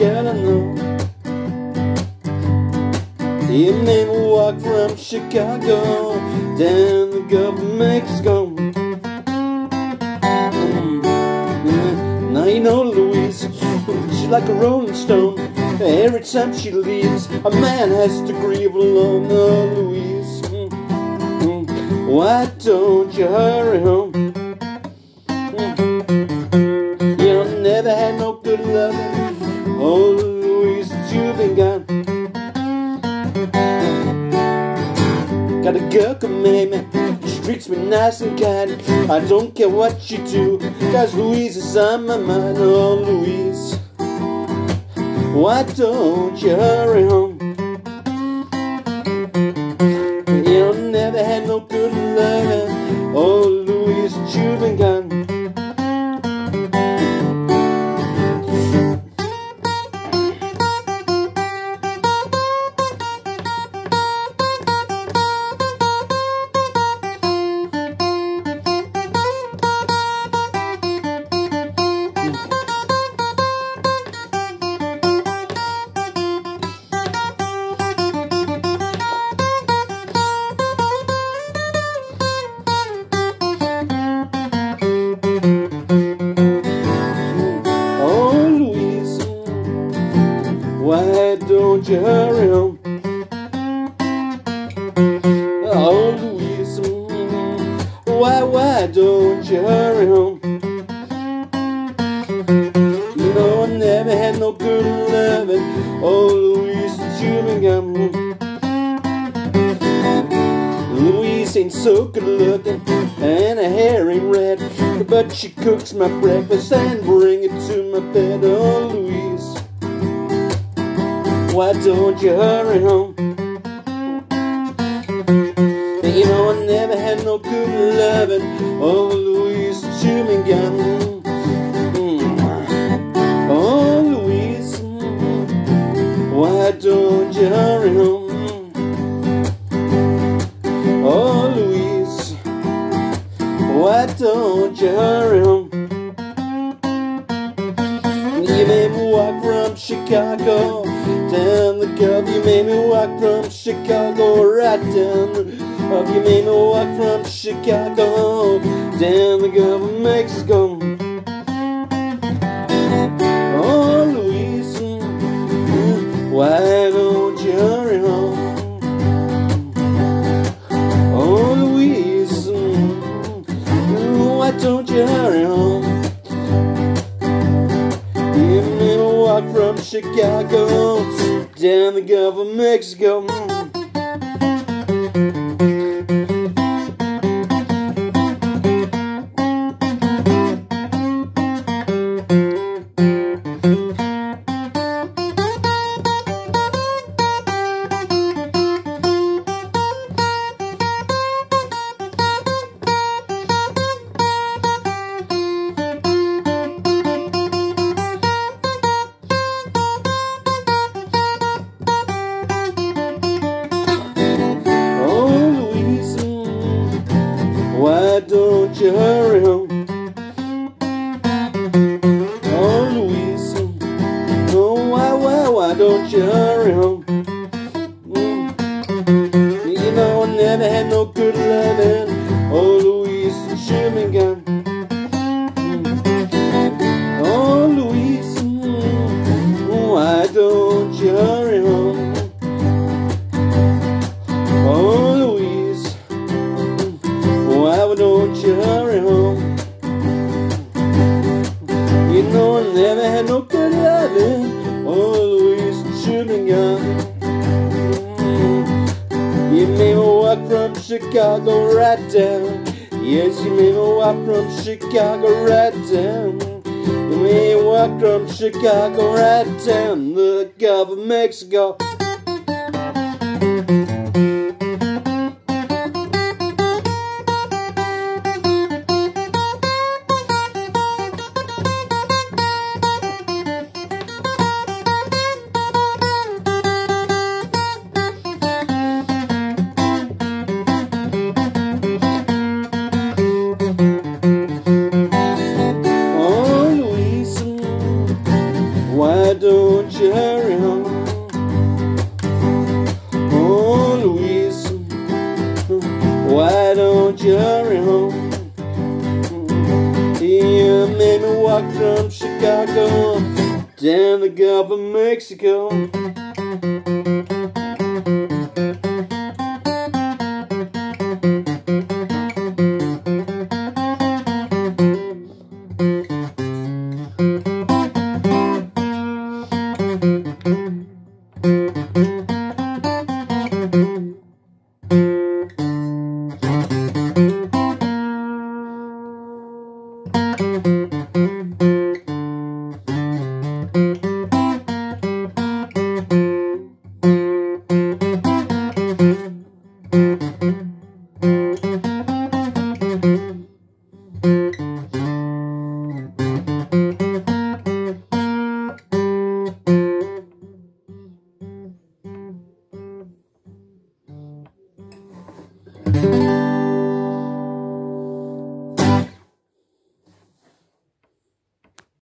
The I know. Me walk from Chicago down the Gulf of Mexico. Now you know Louise, she's like a rolling stone. Every time she leaves, a man has to grieve alone. Oh, Louise, mm. Mm. why don't you hurry home? Mm. You never had no good loving. Got a girl come me, she treats me nice and kind. I don't care what you do, cause Louise is on my mind. Oh, Louise, why don't you hurry home? You never had no good loving. Why don't you hurry home? Oh, Louise, why, why don't you hurry home? You know I never had no good loving. Oh, Louise, you've been. Louise ain't so good looking, and her hair ain't red, but she cooks my breakfast and bring it to my bed. Oh, Louise, why don't you hurry home? You know I never had no good loving. Oh, Louise, you've been gone. Mm. Oh, Louise, why don't you hurry home? Oh, Louise, why don't you hurry home? Gulf. You made me walk from Chicago right down Gulf. You made me walk from Chicago down the Gulf of Mexico. Oh, Louise, mm, why don't you hurry home? Oh, Louise, mm, why don't you hurry home? You made me walk from Chicago down the Gulf of Mexico. Mm. Home? Oh, Louise, oh, why, why, why don't you hurry home? Chicago right down. Yes, you me walk from Chicago right down. You me walk from Chicago right down the Gulf of Mexico. Why don't you hurry home? Oh, Louise, why don't you hurry home? You made me walk from Chicago down the Gulf of Mexico.